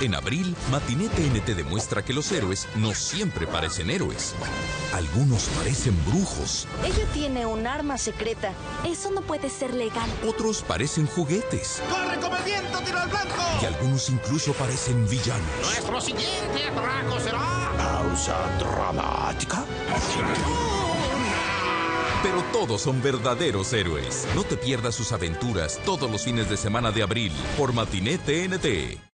En abril, Matiné TNT demuestra que los héroes no siempre parecen héroes. Algunos parecen brujos. Ella tiene un arma secreta. Eso no puede ser legal. Otros parecen juguetes. ¡Corre como tiro al blanco! Y algunos incluso parecen villanos. Nuestro siguiente atraco será... Pausa dramática. Pero todos son verdaderos héroes. No te pierdas sus aventuras todos los fines de semana de abril por Matiné TNT.